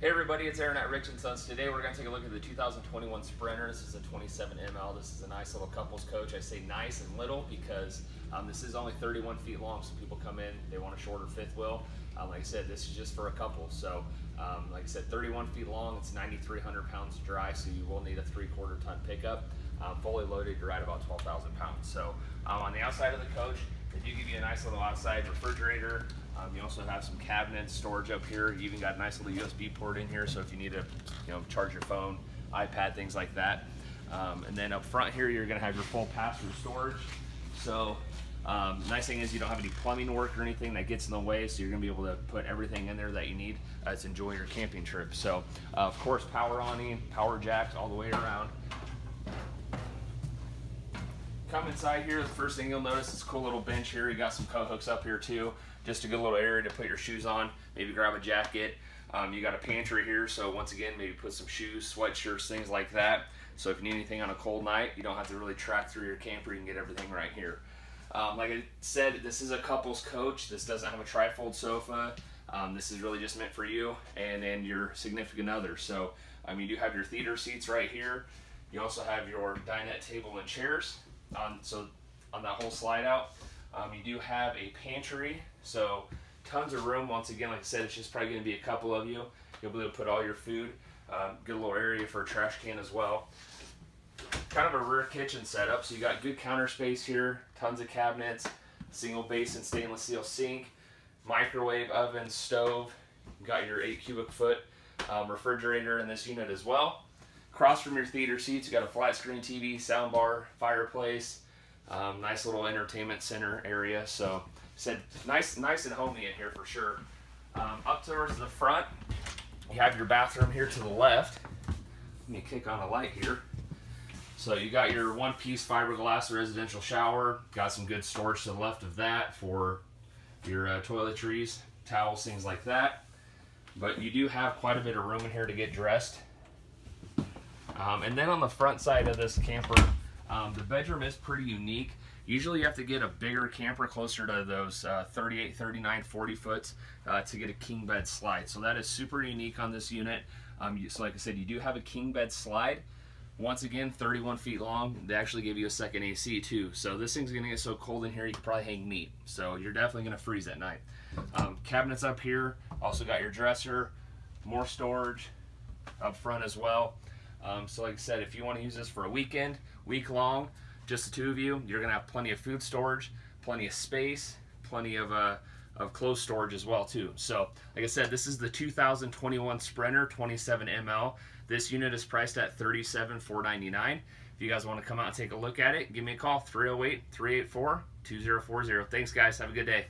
Hey everybody, it's Aaron at Rich Sons. Today we're going to take a look at the 2021 Sprinter. This is a 27 ml. This is a nice little couples coach. I say nice and little because um, this is only 31 feet long. So people come in, they want a shorter fifth wheel. Um, like I said, this is just for a couple. So um, like I said, 31 feet long. It's 9,300 pounds dry, so you will need a three-quarter ton pickup. Um, fully loaded, you're at about 12,000 pounds. So um, on the outside of the coach, do give you a nice little outside refrigerator. Um, you also have some cabinets, storage up here. You even got a nice little USB port in here, so if you need to, you know, charge your phone, iPad, things like that. Um, and then up front here, you're gonna have your full pass-through storage. So um, nice thing is you don't have any plumbing work or anything that gets in the way, so you're gonna be able to put everything in there that you need uh, to enjoy your camping trip. So uh, of course, power awning, power jacks all the way around. Come inside here, the first thing you'll notice is a cool little bench here. You got some co hooks up here too. Just a good little area to put your shoes on, maybe grab a jacket. Um, you got a pantry here, so once again, maybe put some shoes, sweatshirts, things like that. So if you need anything on a cold night, you don't have to really track through your camper, you can get everything right here. Um, like I said, this is a couples coach. This doesn't have a trifold sofa. Um, this is really just meant for you and then your significant other. So um, you do have your theater seats right here. You also have your dinette table and chairs on so on that whole slide out. Um, you do have a pantry, so tons of room. Once again, like I said, it's just probably going to be a couple of you. You'll be able to put all your food. Um, good little area for a trash can as well. Kind of a rear kitchen setup, so you got good counter space here, tons of cabinets, single basin stainless steel sink, microwave oven, stove. You got your eight cubic foot um, refrigerator in this unit as well. Across from your theater seats, you got a flat screen TV, sound bar, fireplace, um, nice little entertainment center area. So, said nice, nice and homey in here for sure. Um, up towards the front, you have your bathroom here to the left. Let me kick on a light here. So you got your one-piece fiberglass residential shower. Got some good storage to the left of that for your uh, toiletries, towels, things like that. But you do have quite a bit of room in here to get dressed. Um, and then on the front side of this camper, um, the bedroom is pretty unique. Usually you have to get a bigger camper closer to those uh, 38, 39, 40 foot uh, to get a king bed slide. So that is super unique on this unit. Um, so like I said, you do have a king bed slide. Once again, 31 feet long. They actually give you a second AC too. So this thing's gonna get so cold in here, you can probably hang meat. So you're definitely gonna freeze at night. Um, cabinets up here. Also got your dresser, more storage up front as well. Um, so like I said, if you want to use this for a weekend, week long, just the two of you, you're going to have plenty of food storage, plenty of space, plenty of, uh, of clothes storage as well too. So like I said, this is the 2021 Sprinter 27 ml. This unit is priced at $37,499. If you guys want to come out and take a look at it, give me a call, 308-384-2040. Thanks guys, have a good day.